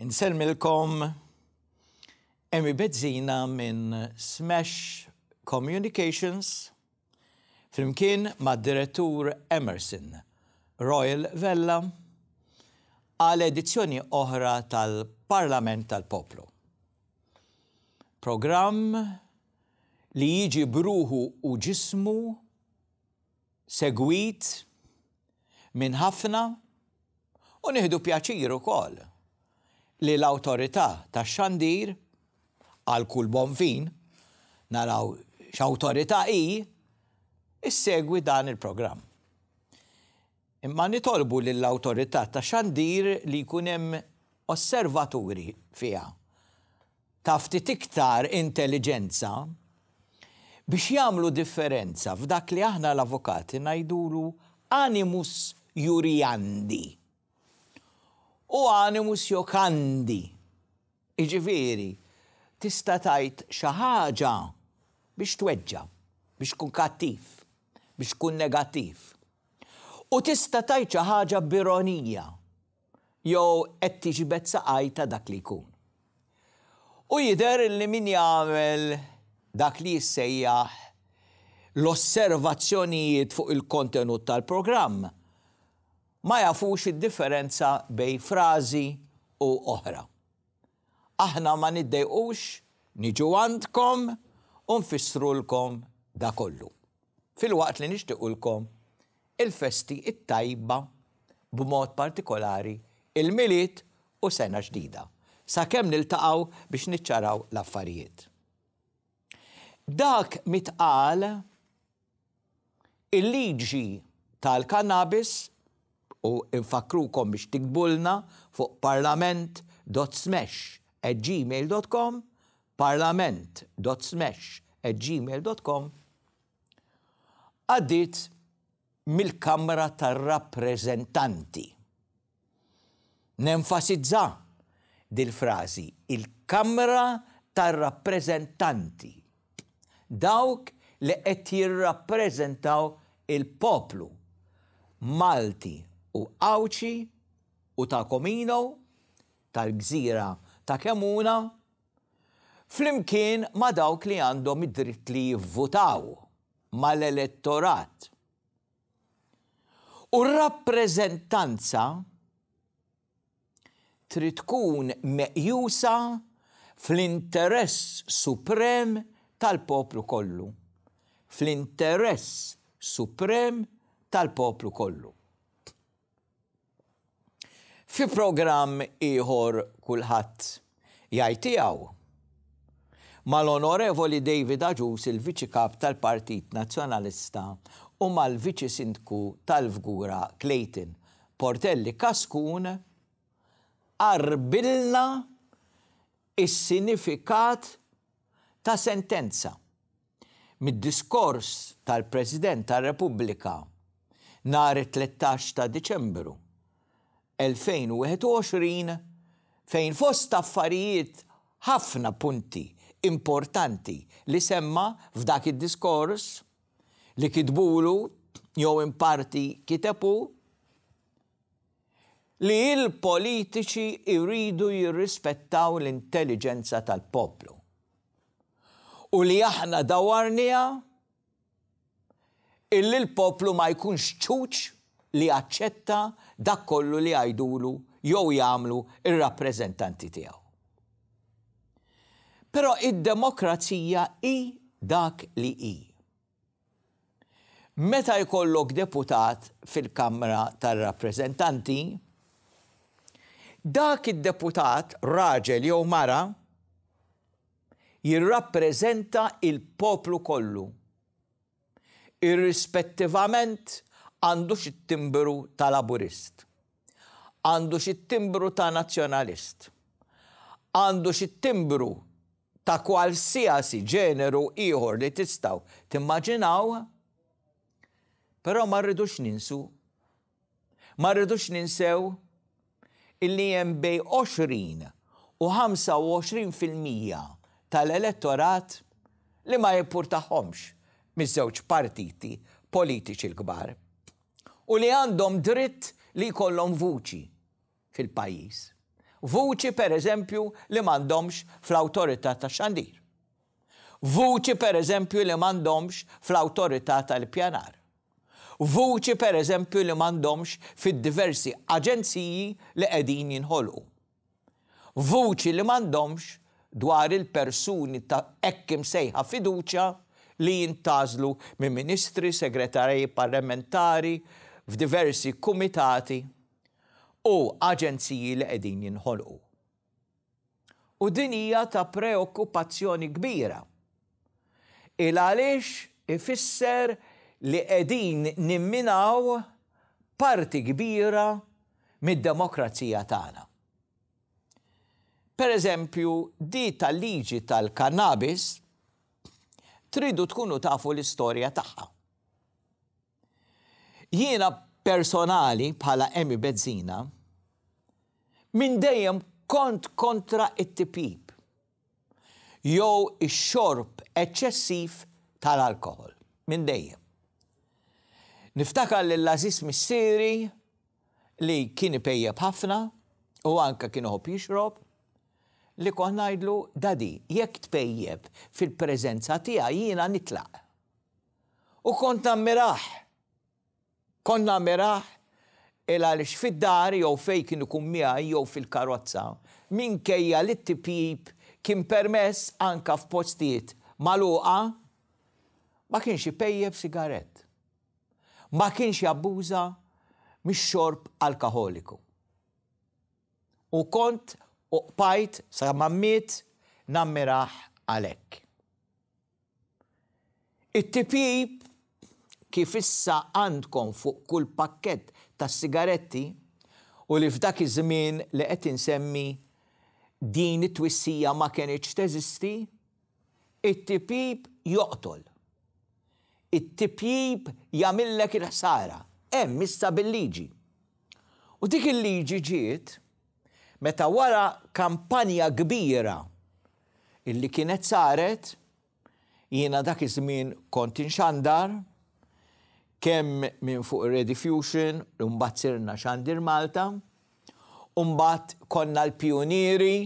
Insellmilkom Amy Bezzina minn Smash Communications flimkien mad-Direttur Emerson Royal Vella għal edizzjoni oħra tal-Parlament tal-Poplu. Programm li jiġi b'ruħu u ġismu segwit minn ħafna u nieħdu pjaċir ukoll li l-Awtorità tax-Xandir, għal kull bon fin, naraw x'awtorità hi, issegwi dan il-programm. Imma nitolbu lill-Awtorità ta' Xandir li jkun hemm osservaturi fiha ta' ftit iktar intelliġenza biex jagħmlu differenza f'dak li aħna l-avukati ngħidulu animus iuriandi u animus iocandi Jiġifieri, tista' tgħid xi ħaġa biex tweġġa', biex tkun kattiv, biex tkun negattiv. U tista' tgħid xi ħaġa b'ironija jew qed tiġbed saqajt ta' dak li jkun. U jidher li min jagħmel dak li jissejjaħ l-osservazzjonijiet fuq il-kontenut tal-programm, Ma jafux id-differenza bejn frażi u oħra. Aħna ma niddejqux niġu għandkom u nfissrulkom dakollu, filwaqt li nixtiequlkom il-festi t-tajba b'mod partikolari il-Milied u Sena Ġdida, sakemm niltaqgħu biex niċċaraw l-affarijiet. Dak mi tqal. Il-liġi tal-kannabis, u nfakkrukom biex tiktbulna fuq parlament.smash@gmail.com, parlament.smash@gmail.com, għaddiet mill-Kamra tar-Rappreżentanti. Nenfasizza dil-frażi, il-Kamra tar-Rappreżentanti, dawk li qed jirrappreżentaw il-poplu Malti u Għawdxi u ta' Comino, tal-gżira ta' Kemmuna, flimkien ma' dawk li għandhom id-dritt li jivvutaw, mal-elettorat. U r-rappreżentanza trid tkun meqjusa fl-interess suprem tal-poplu kollu, fl-interess suprem tal-poplu kollu. Fi programm ieħor kulħadd jgħid tiegħu mal-Onorevoli David Agius il-Viċi Kap tal-Partit Nazzjonalista u mal-Viċi Sindku tal-Fgura Clayton Portelli Kaskun qarbilna s-sinifikat ta' sentenza. mid-diskors tal-President tar-Repubblika nhar it-tlettax ta' Diċembru 2021 fejn fost affarijiet ħafna punti importanti li semma f'dak id-diskors li kitbulu jew in parti kiteb hu li l-politiċi jridu jirrispettaw l-intelliġenza tal-poplu. u li aħna dawwarniha illi l-poplu ma jkunx ċuċ li jaċċetta dak kollu li jgħidulu jew jagħmlu r-rappreżentanti tiegħu. Però id-demokrazija hi dak li hi. Meta jkollok deputat fil-Kamra tar-Rappreżentanti, dak id-deputat, raġel jew mara, jirrappreżenta l-poplu kollu, irrispettivament għandux it-timbru ta' Laburist. Għandu xi timbru ta' nazzjonalist. Għandu xi timbru ta' kwalsiasi ġeneru ieħor li tistgħu timmaġinaw, però ma rridux ninsu, ma rridux ninsew illi hemm bejn 20 u 25 fil-mija tal-elettorat li ma jimpurtahomx miż-żewġ partiti politiċi l-kbar. u li għandhom dritt li jkollhom vuċi fil-pajjiż, vuċi pereżempju li m'għandhomx fl-Awtorità tax-Xandir, vuċi pereżempju li m'għandhomx fl-Awtorità tal-Ippjanar, vuċi pereżempju li m'għandhomx fid-diversi aġenziji li qegħdin jinħolqu. Vuċi li m'għandhomx dwar il-persuni ta' hekk imsejħa fiduċja li jintgħażlu minn ministri, segretarji parlamentari f'diversi kumitati u aġenziji li qegħdin jinħolqu. U din hija ta' preokkupazzjoni kbira. 'il għaliex ifisser li qegħdin nimminaw parti kbira mid-demokrazija tagħna. Pereżempju, di tal-liġi tal-kannabis tridu tkunu tafu l-istorja tagħha. Jiena personali bħala Emi Bezzina minn dejjem kont kontra it-tipjip. jew ix-xorb eċċessiv tal-alkoħol minn dejjem. Niftakar lill-għażiż missieri li kien ipejjep ħafna u anke kien iħobb jixrob, li kont ngħidlu, Dadi, jekk tpejjep fil-preżenza tiegħi jiena nitlaq. U kont nammirah Konna meraħ il għaliex fid-dar jew fejn kien ikun miegħi jew fil-karozza, minkejja li t-tipjip kien permess anke f'postijiet magħluqa, ma kienx ipejjep sigarett. Ma kienx jabbuża mix-xorb alkaħoliku. U kont u qbajt sa ma miet nammirah għalhekk. It-tipjip, kif issa għandkom fuq kull pakkett ta' sigaretti u li f'dak iż-żmien li qed insemmi din it-twissija ma kenitx teżisti, it-tipjip joqtol. It-tipjip jagħmillek il-ħsara, hemm issa bil-liġi. U dik il-liġi ġiet meta wara kampanja kbira Illi kienet saret, jiena dak iż-żmien kont inxandar, kemm minn fuq ir-Rediffusion, u mbagħad sirna Xandir Malta, u mbagħad konna l-pijunieri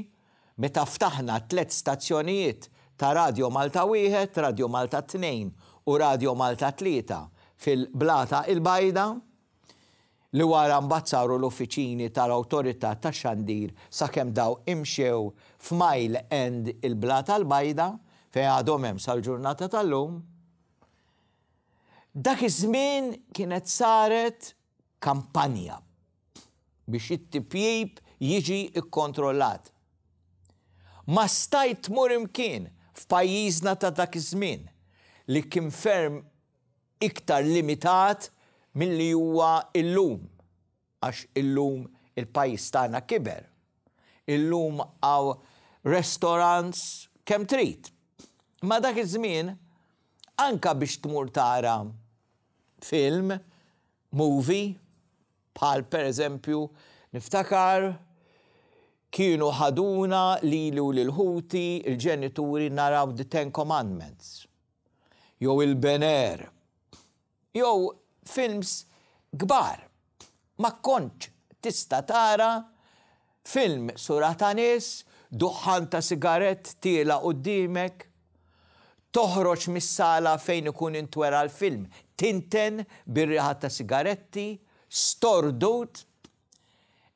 meta ftaħna t-tliet stazzjonijiet ta' Radjo Malta Wieħed, Radjo Malta Tnejn u Radjo Malta Tlieta fil-Blata il-Bajda. li wara mbagħad saru l-uffiċini tal-Awtorità tax-Xandir sakemm daw imxew f'Mile End il-Blata l-Bajda, fejn għadhom hemm sal-ġurnata tal-lum. Dak iż-żmien kienet saret kampanja biex it-tipjip jiġi kkontrollat. Ma stajt tmur imkien f'pajjiżna ta' dak iż-żmien li kien ferm iktar limitat milli huwa illum għax illum il-pajjiż tagħna kiber. Illum hawn restaurants kemm trid. Imma dak iż-żmien anke biex tmur tara film, movie, bħal pereżempju niftakar kienu ħaduna lili u lil ħuti l-ġenituri naraw The Ten Commandments. jew il-Ben Hur, jew films kbar. Ma kontx tista' tara film sura ta' nies, duħħan ta' sigarett tiela' quddiemek, toħroġ mis-sala fejn ikun intwera l-film tinten bir-riħa ta' sigaretti, stordut.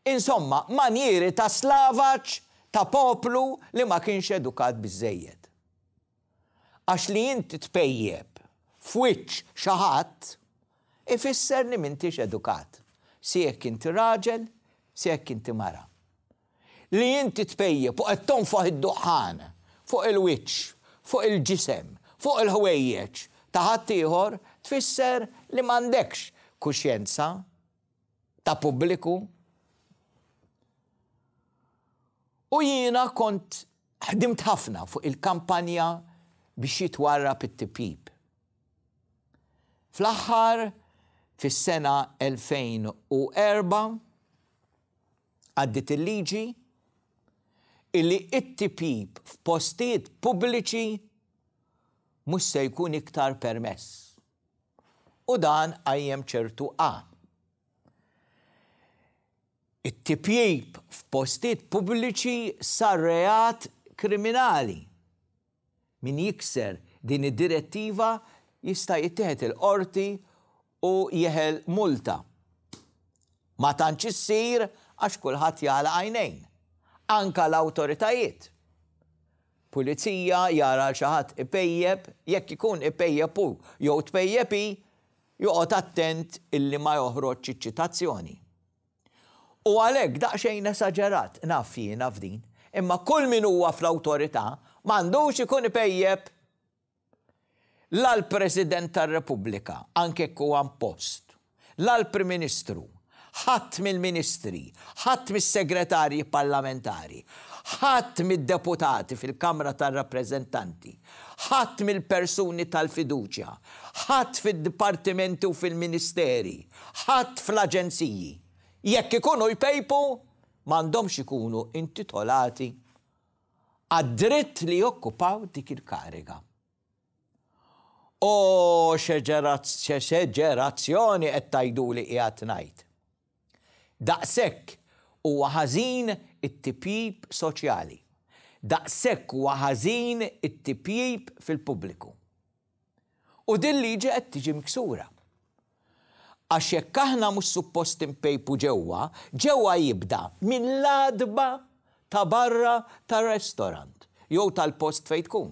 Insomma, manjieri ta' slavaġ ta' poplu li ma kienx edukat biżżejjed. Għax li int tpejjep f'wiċċ xi ħadd ifisser li m'intix edukat, si jekk inti raġel, si jekk inti mara. Li inti tpejjep u qed tonfoħ id-duħħan fuq il-wiċċ, fuq il-ġisem, fuq il-ħwejjeġ ta' ħaddieħor tfisser li m'għandekx kuxjenza ta' pubbliku u jiena kont ħdimt ħafna fuq il-kampanja biex jitwarrab it-tipjip. Fl-aħħar fis-sena 2004 għaddiet il-liġi illi it-tipjip f'postijiet pubbliċi mhux se jkun iktar permess. u dan qajjem ċertu għan. It-tipjip f'postijiet pubbliċi sar reat kriminali. Min jikser din id-Direttiva jista' jittieħed il-Qorti u jeħel multa. Ma tantx issir għax kulħadd jagħlaq għajnejn, anke l-awtoritajiet. Pulizija, jara l xi ħadd ipejjep, jekk ikun ipejjep hu jew tpejjep hi, joqgħod attent illi ma joħroġx iċ-ċitazzjoni. U għalhekk daqsxejn esaġerat, naf jiena f'din, imma kull min huwa fl-awtorità m'għandux ikun ipejjep! La l-President tar-Repubblika, anke jekk huwa impost, la l-Prim Ministru, ħadd mill-Ministri, ħadd mis-Segretarji Parlamentari, ħadd mid-Deputati fil-Kamra tar-Rappreżentanti, ħadd mill-persuni tal-fiduċja, ħadd fid-dipartimenti u fil-ministeri, ħadd fl-aġenziji, jekk ikunu jpejpu, ma għandhomx ikunu intitolati għad-dritt li jokkupaw dik il-kariga. O xeġerazzjoni qed tgħiduli qiegħed ngħid. Daqshekk huwa ħażin it-tipjip soċjali. Daqshekk huwa ħażin it-tipjip fil-pubbliku. U din liġi qed tiġi miksura. Għax jekk aħna mhux suppost inpejpu ġewwa, ġewwa jibda mill-għatba ta' barra tar-restorant jew tal-post fejn tkun.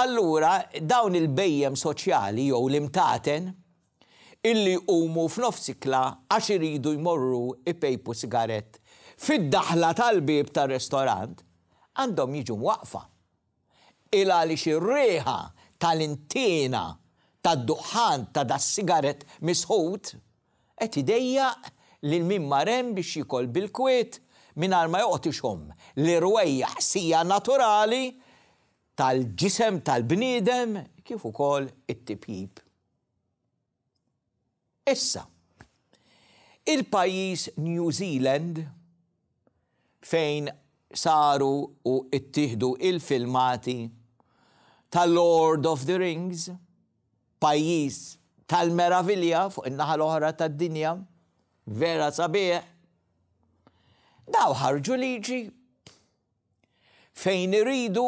Allura dawn il-bhejjem soċjali jew l-imtaten illi jqumu f'nofs ikla għax iridu jmorru jpejpu sigarett fid-daħla tal-bieb tar-restorant għandhom jiġu mwaqqfa. il għaliex ir-riħa tal-intiena tad-duħħan ta' das-sigarett misħut qed idejjaq lil min mar hemm biex jiekol bil-kwiet mingħajr ma joqgħod ixomm l-irwejjaħ ħsija naturali tal-ġisem tal-bniedem kif ukoll it-tipjip. Issa, il-pajjiż New Zealand fejn saru u ttieħdu l-filmati ta' Lord of the Rings, pajjiż tal-meravilja fuq in-naħa l-oħra tad-dinja, vera sabiħ, dawn ħarġu liġi fejn iridu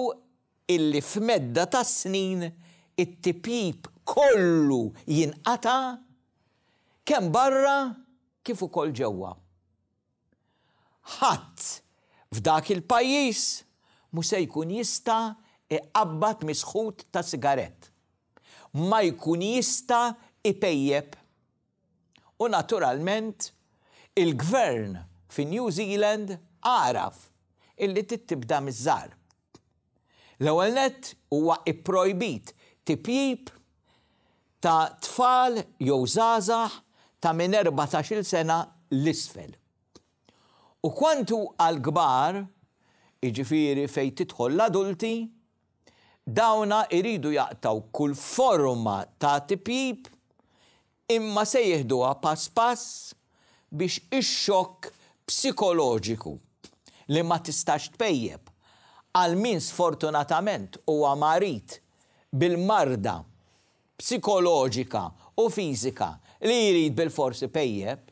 illi f'medda ta' snin it-tipjip kollu jinqata' kemm barra kif ukoll ġewwa. Ħadd f'dak il-pajjiż mhu se jkun jista' iqabbad misħut ta' sigarett, ma jkun jista' ipejjep U naturalment il-Gvern fi New Zealand għaraf illi trid tibda miż-żgħar. L-ewwel nett huwa pprojbit tipjip ta' tfal jew żgħażagħ ta' minn erbatax-il sena 'l isfel. U kwantu għall-kbar, jiġifieri fejn tidħol l-adulti, Dawna jridu jaqtgħu kull forma ta' tipjip imma se jieħduha pass pass biex ix-xokk psikoloġiku li ma tistax tpejjep għal min sfortunatament huwa marid bil-marda psikoloġika u fiżika li jrid bilfors ipejjep,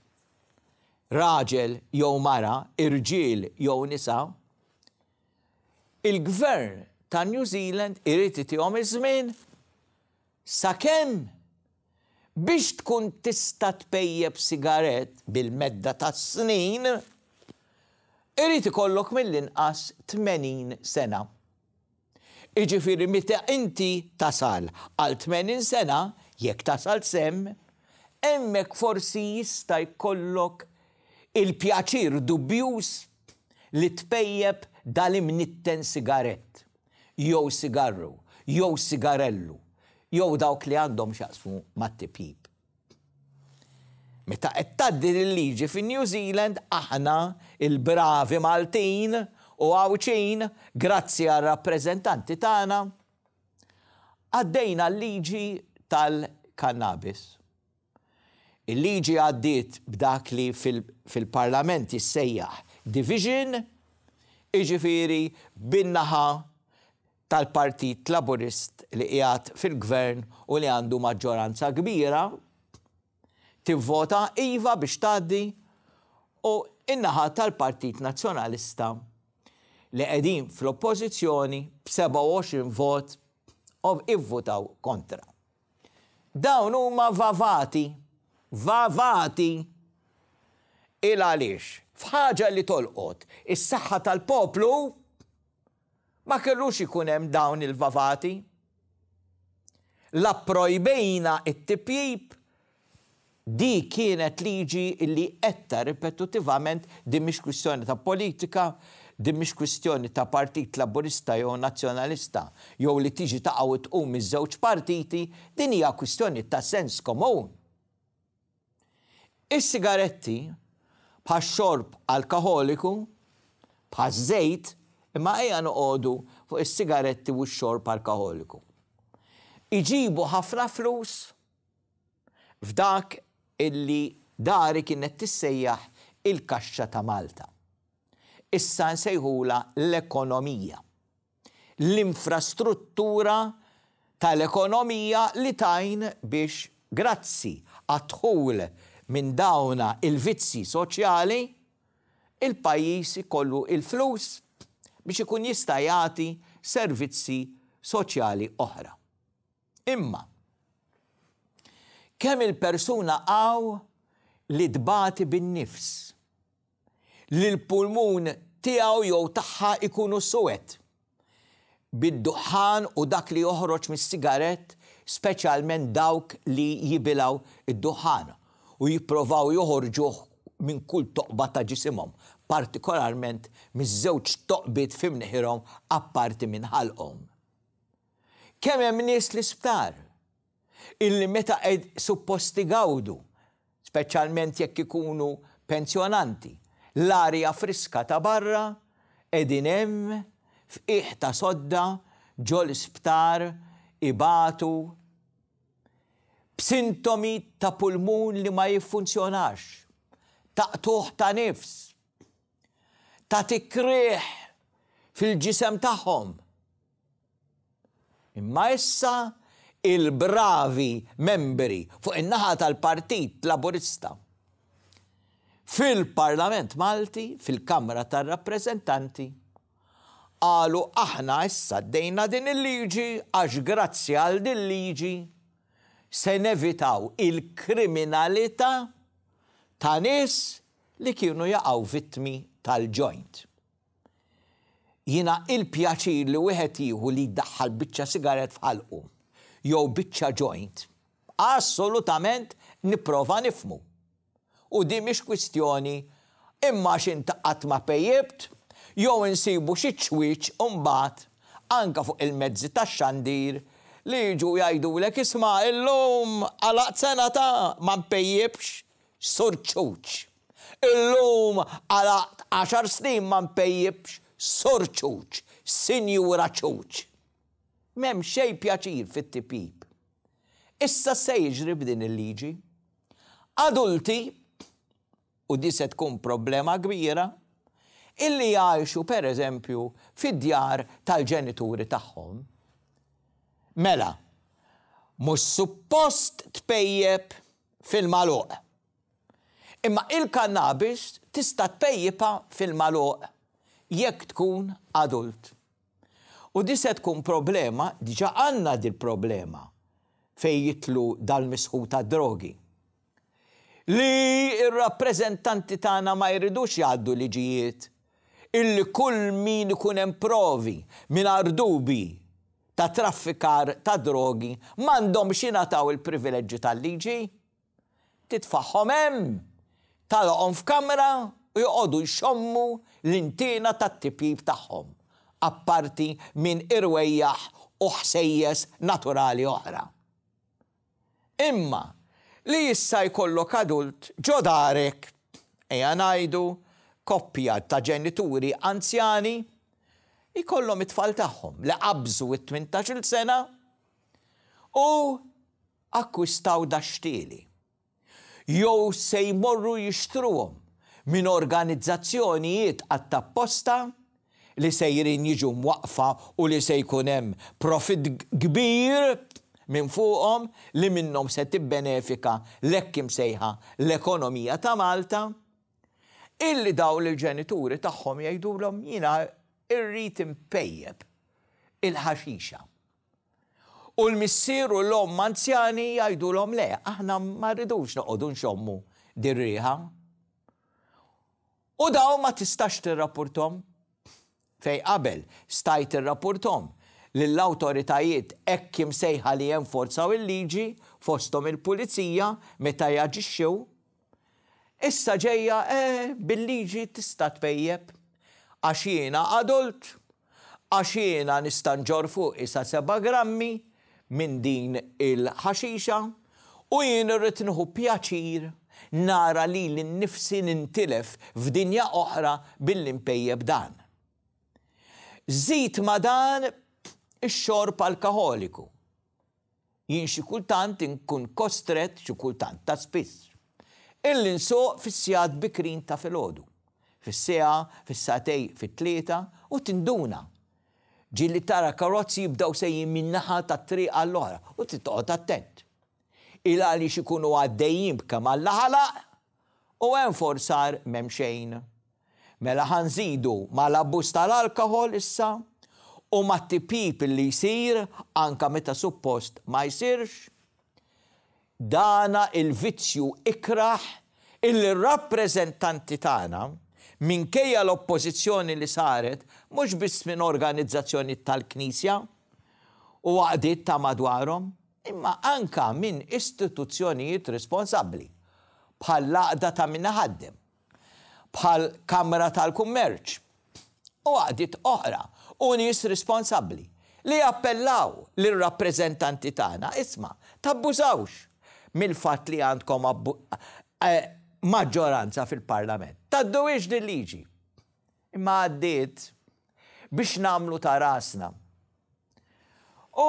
raġel jew mara, irġiel jew nisa, Il-Gvern ta' New Zealand irid itihom iż-żmien sakemm biex tkun tista' tpejjep sigarett bil-medda tas-snin irid ikollok mill-inqas 80 sena. Jiġifieri meta inti tasal għal 80 sena, jekk tasal semm, hemmhekk forsi jista' jkollok il-pjaċir dubbjuż li tpejjep dal-imnitten sigarett, jew sigarru, jew sigarellu, jew dawk li għandhom x'jaqsmu mat-tipjip. Meta qed tgħaddi l-liġi fi New Zealand aħna, il-bravi Maltin u Għawdxin, grazzi għar-rappreżentanti tagħna, għaddejna l-liġi tal-kannabis. Il-liġi għaddiet b'dak li fil-Parlament jissejjaħ division, jiġifieri bejn naħa tal-Partit Laburist li qiegħed fil-Gvern u li għandu maġġoranza kbira tivvota iva biex tgħaddi u n-naħa tal-Partit Nazzjonalista li qegħdin fl-Oppożizzjoni b'27 vot ivvutaw kontra. Dawn huma vavati. Vavati! Il għaliex, f'ħaġa li tolqot is-saħħa tal-poplu, ma kellux ikun hemm dawn il-vavati. La pprojbejna t-tipjip Dik kienet liġi li għedtha ripetutivament, din mhix kwistjoni ta' politika, din mhix kwistjoni ta' Partit Laburista jew Nazzjonalista, jew li tiġi taqa' u tqum miż-żewġ partiti, din hija kwistjoni ta' sens komun. Is-sigaretti, bħax-xorb alkoħoliku, bħaż-żejt, imma ejja noqogħdu fuq is-sigaretti u x-xorb alkoħoliku, iġibu ħafna flus, f'dak illi dari kienet tissejjaħ il-Kaxxa ta' Malta. Issa nsejħulha l-ekonomija. L-infrastruttura tal-ekonomija li tgħin biex grazzi għad-dħul minn dawna il-vizzji soċjali, il-pajjiż ikollu l-flus biex ikun jista' jagħti servizzi soċjali oħra. Imma, kemm il-persuna hawn li tbati bin-nifs li l-pulmun tiegħu jew tagħha jkunu suwed bid-duħħan u dak li joħroġ mis-sigarett, speċjalment dawk li jibilgħu d-duħħan u jipprovaw joħorġuh minn kull toqba ta' ġisimhom, partikolarment miż-żewġ toqbiet fi mnieħirhom apparti minn ħalqhom. Kemm hemm nies l-isptar illi meta qed suppost igawdu, speċjalment jekk ikunu pensjonanti, l-arja friska ta' barra, qegħdin hemm f'qiegħ ta' sodda ġol-isptar ibatu b'sintomi ta' pulmun li ma jiffunzjonax, ta' qtugħ ta' nifs, ta' tikrieh fil-ġisem tagħhom. Imma issa il-bravi membri fuq in-naħa tal-Partit Laburista fil-Parlament Malti, fil-Kamra tar-Rappreżentanti, qalu aħna issa ddejna din il-liġi għax grazzi għal dil-liġi se nevitaw il-kriminalita ta' nies li kienu jaqgħu vittmi tal-joint. Jiena il-pjaċir li wieħed jieħu li jdaħħal biċċa sigarett f'ħalqu, jew biċċa joint, assolutament nipprova nifhmu. U din mhix kwistjoni imma għax int qatt ma pejjipt, jew insibu xi ċwieċ imbagħad anke fuq il-mezzi tax-xandir li jiġu jgħidulek isma' illum għalaqt sena ta' ma mpejjipx, Sur Ċuċ. Illum għalaqt għaxar snin ma npejjipx Sur Ċuċ, Sinjura Ċuċ. M'hemm xejn pjaċir fit-tipjip. Issa se jiġri b'din il-liġi? Adulti, u di se tkun problema kbira, illi jgħixu pereżempju fid-djar tal-ġenituri tagħhom. Mela, mhux suppost tpejjep fil-magħluq, Imma il-kannabis tista' tpejjipha fil-magħluq jekk tkun adult. U di se tkun problema, diġà għandna dil-problema fejn jidħlu dal-misħu tad-drogi. Li r-rappreżentanti tagħna ma jridux jgħaddu liġijiet illi kull min ikun hemm provi mingħajr dubji ta' traffikar tad-drogi m'għandhomx jingħataw il-privileġġi tal-liġi? Titfagħhom hemm, tagħlaqhom f'kamra u joqogħdu jxommu l-intiena tat-tipjip tagħhom, apparti minn irwejjaħ u ħsejjes naturali oħra. Imma li issa jkollok adult ġo darek, ejja ngħidu koppja ta' ġenituri anzjani, jkollhom it-tfal tagħhom li qabżu t-tmintax-il sena u akkwistaw daxxieli jew se jmorru jixtruhom minn organizzazzjonijiet għat-tapposta li sejrin jiġu mwaqqfa u li se jkun hemm profitt kbir minn fuqhom li minnhom se tibbenefika l-hekk imsejħa l-ekonomija ta' Malta, illi dawn il-ġenituri tagħhom jgħidulhom jiena rrid inpejjep il-ħaxixa. U l-missier u l-omm anzjani jgħidulhom, Le, aħna ma rridux noqogħdu nxommu dir-riħa. U dawn ma tistax tirrapporthom. Fejn qabel stajt tirrapporthom lill-awtoritajiet hekk imsejħa li jenforzaw il-liġi, fosthom il-pulizija, meta jaġixxew, Issa ġejja, eh, bil-liġi tista' tpejjep. Għax jiena adult, għax jiena nista' nġorr fuqi sa seba' grammi minn din il-ħaxixa, u jien irrid nieħu pjaċir nara lili nnifsi nintilef f'dinja oħra billi npejjep dan. Żid ma' dan ix-xorb alkoħoliku. Jien xi kultant inkun kostrett, xi kultant, ta' spiss, illi nsuq fis-sigħat bikrin ta' filgħodu, fis-siegħa, fis-sagħtej fit-tlieta, u tinduna. Ġieli tara karozzi jibdew sejjin minn naħa tat-triq għall-oħra u trid toqgħod attent. Il għaliex ikunu għaddejjin b'kemm Alla ħalaq, U enforzar m'hemm xejn. Mela ħa nżidu ma' l-abbuż ta' l-alkoħol issa u mat-tipjip li jsir anke meta suppost ma jsirx? Dana il-vizzju ikrah illi r-rappreżentanti tagħna, minkejja l-oppożizzjoni li saret mhux biss minn organizzazzjonijiet tal-Knisja u għaqdiet ta' madwarhom, imma anke minn istituzzjonijiet responsabbli, bħall-Għaqda ta' Min Iħaddem, bħall-Kamra tal-Kummerċ u għaqdiet oħra, u nies responsabbli, li jappellaw lir-rappreżentanti tagħna, isma', tabbużawx mill-fatt li għandkom maġġoranza fil-Parlament. Tgħadduhiex dil-liġi. Imma għaddiet biex nagħmlu ta' rasna. U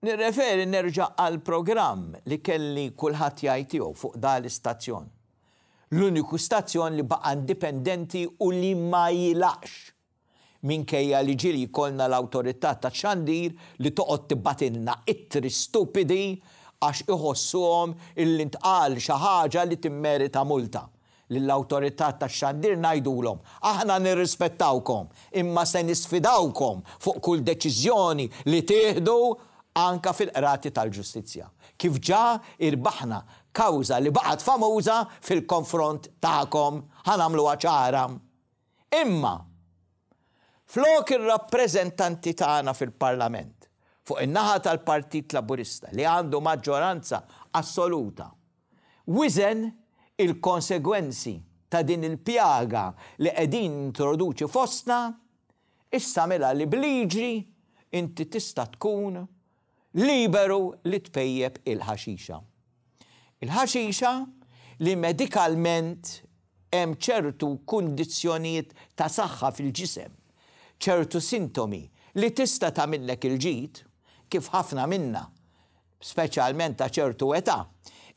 Nirreferi nerġa' għall-programm li kelli kulħadd jgħid tiegħu fuq dan l-istazzjon. L-uniku stazzjon li baqa' indipendenti u li ma jilgħaqx. Minkejja li ġieli jkollna l-awtorità tax-xandir li toqgħod tibgħatilna ittri stupidi għax iħossuhom illi ntqal xi ħaġa li timmerita multa. Lill-awtorità tax-xandir ngħidulhom, Aħna nirrispettawkom, imma se nisfidawkom fuq kull deċiżjoni li tieħdu anke fil-Qrati tal-Ġustizzja. Kif ġa irbaħna kawża li baqgħet famuża fil-konfront tagħkom, ħa nagħmluha ċara. Imma, flok ir-rappreżentanti tagħna fil-Parlament, fuq in-naħa tal-Partit Laburista li għandu maġġoranza assoluta, Wiżen il-konsegwenzi ta' din il-pjaga li qegħdin nintroduċu fostna, issa mela li b'liġi inti tista' tkun liberu li tpejjep il-ħaxixa. Il-ħaxixa li medikalment hemm ċertu kundizzjonijiet ta' saħħa fil-ġisem, ċertu sintomi li tista' tagħmillek il-ġid, kif ħafna minna speċjalment ta' ċertu età,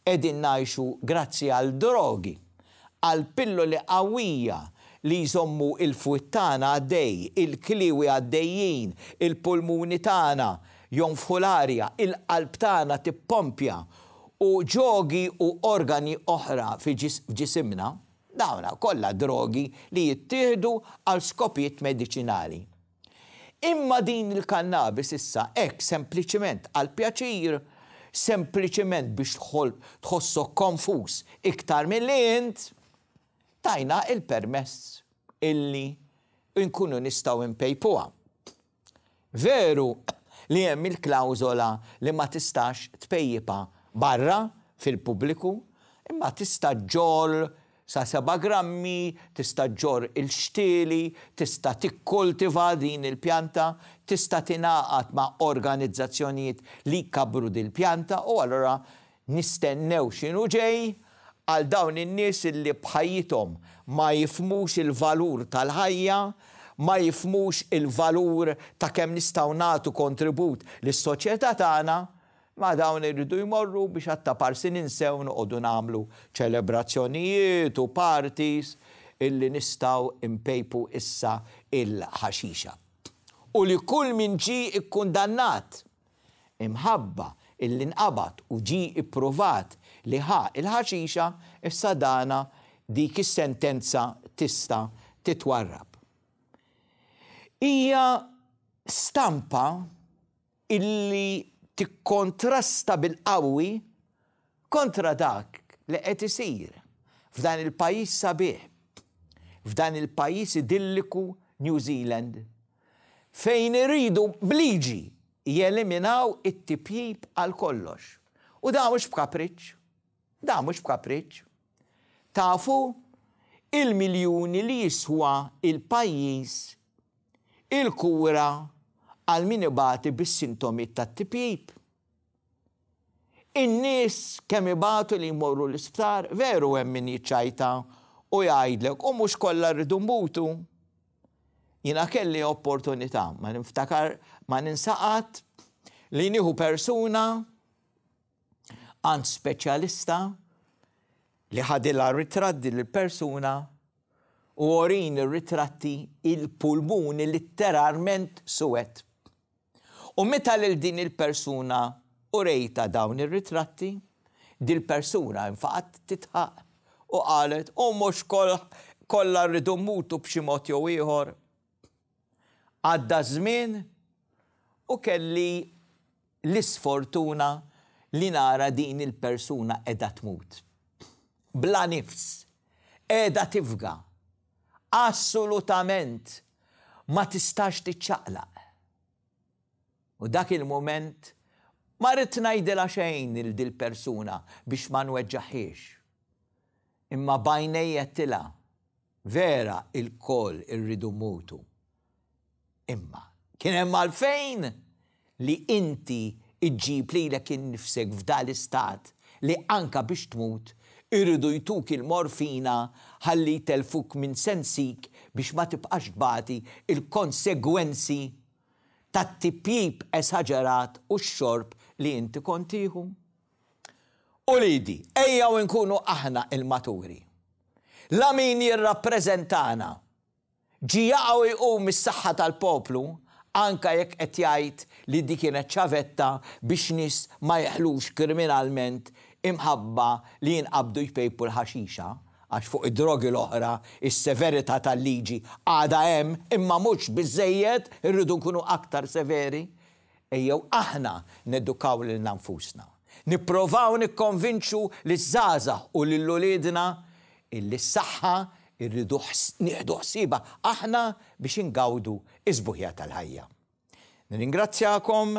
qegħdin ngħixu grazzi għal drogi, għal pilloli qawwija li jżommu l-fwied tagħna għaddej, il-kliewi għaddejjin, il-pulmuni tagħna jonfħu l-arja, il-qalb tagħna tippompja u ġogi u organi oħra f'ġisimna, dawn kollha drogi li jittieħdu għal skopijiet mediċinali. Imma din il-kannabis issa hekk sempliċiment għall-pjaċir, sempliċiment biex tħossok konfuż iktar milli int, tajna l-permess illi nkunu nistgħu npejpuha. Veru li hemm il-klawżola li ma tistax tpejjipha barra fil-pubbliku, imma tista' ġol Sa seba' grammi tista' ġġorr il-xtieli, tista' tikkultiva din il-pjanta, tista' tingħaqad ma' organizzazzjonijiet li jkabbru dil-pjanta u allura nistennew x'inhu ġej għal dawn in-nies illi b'ħajjithom ma jifhmux il-valur tal-ħajja, ma jifhmux il-valur ta' kemm nistgħu nagħtu kontribut lis-soċjetà tagħna. Ma dawn irridu jmorru biex għat-taparsi ninsew noqogħdu nagħmlu ċelebrazzjonijiet u parties illi nistgħu npejpu issa il-ħaxixa. U li kull min ġie kkundannat imħabba illi nqabad u ġie ippruvat li ħa il-ħaxixa issa dana dik is-sentenza tista' titwarrab. Hija stampa illi tikkontrasta bil-qawwi kontra dak li qed isir f'dan il-pajjiż sabiħ, f'dan il-pajjiż idilliku New Zealand, fejn iridu b'liġi jeliminaw it-tipjip għal kollox. U dan mhux b'kapriċċ. Dan mhux b'kapriċċ. Tafu il-miljuni li jiswa il-pajjiż Il-kura għal min ibati bis-sintomi tat-tipjip. In-nies kemm ibatu li jmorru l-isptar, veru hemm min jiċċajta u jgħidlek u mhux kollha rridu nmutu. Jiena kelli opportunità, ma ninftakar, ma ninsa qatt, li nieħu persuna għand speċjalista li ħadilha ritratt din il-persuna u orin ir-ritratti il-pulmuni litterarment suwed. U meta lil din il-persuna u rejta dawn ir-ritratti, dil-persuna infaqat titħaq u qalet u mhux kollha rridu mutu b'xi mod jew ieħor. Għadda żmien u kelli l-isfortuna li nara din il-persuna qiegħda tmut, bla nifs, qiegħda tifga, assolutament ma tistax tiċċaqlaq. U dak il-mument ma ridt ngħidilha xejn lil dil-persuna biex ma nweġġagħhiex. Imma b'għajnejja għedtilha, Vera lkoll irridu mmutu. Imma kien hemm għalfejn li inti ġġib lilek innifsek f'dan l-istat li anke biex tmut iridu jtuk il-morfina ħalli jtellfuk minn sensik biex ma tibqax tbati l-konsegwenzi tat-tipjip esaġerat u x-xorb li inti kont tieħu? Uliedi, ejjew inkunu aħna l-maturi. La min jirrappreżentana Ġie jaqa' u jqum mis-saħħa tal-poplu anke jekk qed jgħid li di kienet ċavetta biex nies ma jeħlux kriminalment imħabba li jinqabdu jpejpu l-ħaxixa għax fuq id-drogi l-oħra s-severità tal-liġi għadha hemm imma mhux biżżejjed irridu nkunu aktar severi Ejjew aħna nedukaw lilna nfusna. Nipprovaw nikkonvinċu liż-żgħażagħ u lil uliedna illi s-saħħa rridu nieħdu ħsiebha aħna biex ingawdu s-sbuħija tal-ħajja. Nirringrazzjakom,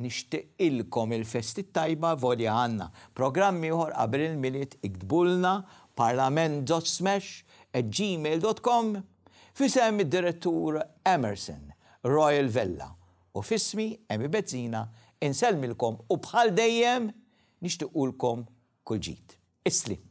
nixtieqilkom il-festi t-tajba volja għandna programm ieħor qabel il-Milied iktbulna parlament.smash@gmail.com F'isem id-Direttur Emerson Royal Vella u f'ismi Amy Bezzina insellmilkom u bħal dejjem nixtiequlkom kull ġid. Is-sliem.